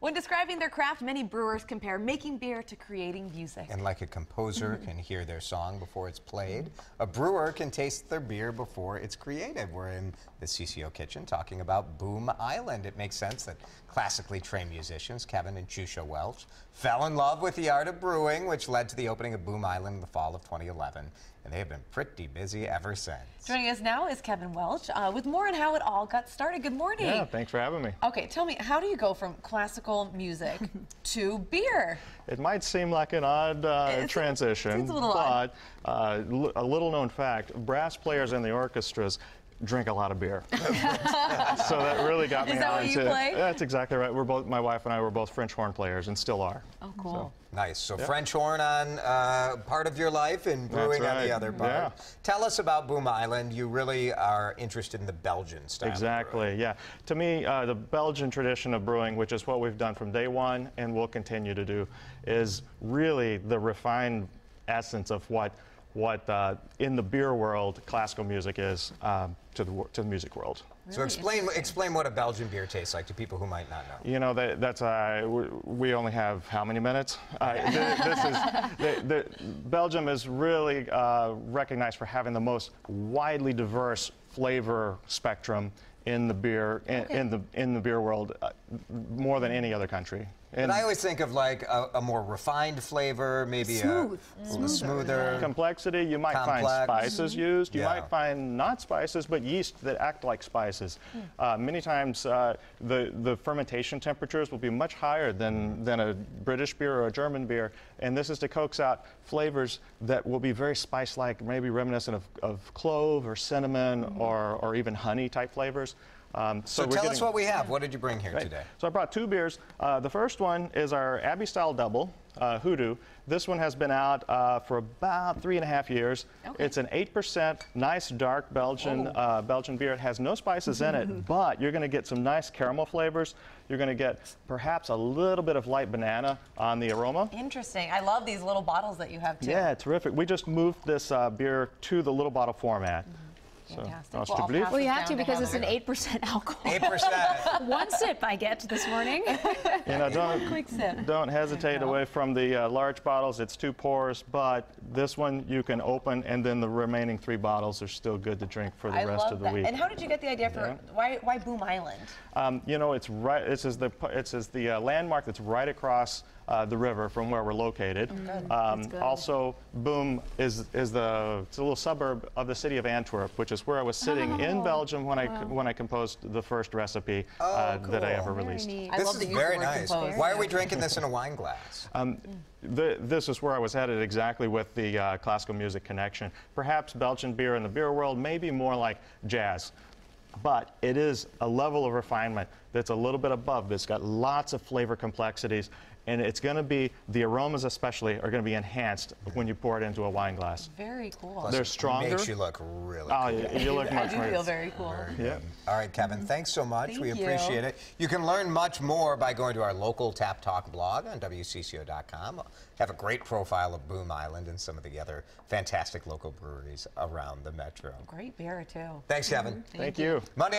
When describing their craft, many brewers compare making beer to creating music. And like a composer can hear their song before it's played, a brewer can taste their beer before it's created. We're in the CCO kitchen talking about Boom Island. It makes sense that classically trained musicians, Kevin and Qiuxia Welch, fell in love with the art of brewing, which led to the opening of Boom Island in the fall of 2011. And they have been pretty busy ever since. Joining us now is Kevin Welch uh, with more on how it all got started. Good morning. Yeah, thanks for having me. Okay, tell me, how do you go from classical music to beer? It might seem like an odd uh, It's- transition, it's a little odd. but uh, l- a little known fact, brass players in the orchestras drink a lot of beer. so that really got me Is that what onto you play? That's exactly right. We're both my wife and I were both French horn players and still are. Oh, cool. Nice. So French horn on uh, part of your life and brewing on the other part. Yeah. Tell us about Boom Island. You really are interested in the Belgian style. of Exactly, yeah. To me, uh, the Belgian tradition of brewing, which is what we've done from day one and will continue to do, is really the refined essence of what what uh, in the beer world classical music is um, to the to the music world. So explain explain what a Belgian beer tastes like to people who might not know. You know, that, that's uh, we, we only have how many minutes? Uh, th- this is the, the, Belgium is really uh, recognized for having the most widely diverse flavor spectrum in the beer in, in the in the beer world, uh, more than any other country. But And I always think of like a, a more refined flavor, maybe Smooth. a, a little smoother. complexity, you might Complex. find spices used. You Yeah. might find not spices, but yeast that act like spices. Uh, many times, uh, the the fermentation temperatures will be much higher than than a British beer or a German beer, and this is to coax out flavors that will be very spice-like, maybe reminiscent of, of clove or cinnamon or or even honey type flavors. Um, So, we're tell us what we have. What did you bring here Right. today? So I brought two beers. Uh, the first one is our Abbey Style Double, uh, Hoodoo. This one has been out uh, for about three and a half years. Okay. It's an 8% nice dark Belgian uh, Belgian beer. It has no spices in it, but you're going to get some nice caramel flavors. You're going to get perhaps a little bit of light banana on the aroma. Interesting. I love these little bottles that you have too. Yeah, terrific. We just moved this uh, beer to the little bottle format. So, Fantastic. als Well, I'll alsjeblieft. pass Well, you have to because it's an 8% alcohol. Eight percent. One sip I get this morning. You know, don't, Quick sip. don't hesitate away from the uh, large bottles. It's two pours, but this one you can open, and then the remaining three bottles are still good to drink for the I rest love of the that. week. And how did you get the idea for why why Boom Island? Um, you know, it's right. This is the it's is the uh, landmark that's right across uh, the river from where we're located. Um, also, Boom is is the it's a little suburb of the city of Antwerp, which is where I was sitting in Belgium when I when I composed the first recipe uh, that I cool. ever Very released. neat. I this love is very nice. composed. Why are we drinking this in a wine glass? Um, the, this is where I was headed exactly with the uh, classical music connection. Perhaps Belgian beer in the beer world may be more like jazz, but it is a level of refinement that's a little bit above. It's got lots of flavor complexities, and it's going to be, the aromas especially, are going to be enhanced when you pour it into a wine glass. Very cool. Plus, They're it stronger. Makes you look really Oh, cool. you, look you look I much do more. feel very cool. Yeah. All right, Kevin, thanks so much. Thank we you. appreciate it. You can learn much more by going to our local Tap Talk blog on WCCO.com. Have a great profile of Boom Island and some of the other fantastic local breweries around the metro. Great beer too. Thanks, Kevin. Mm-hmm. Thank you. Monday.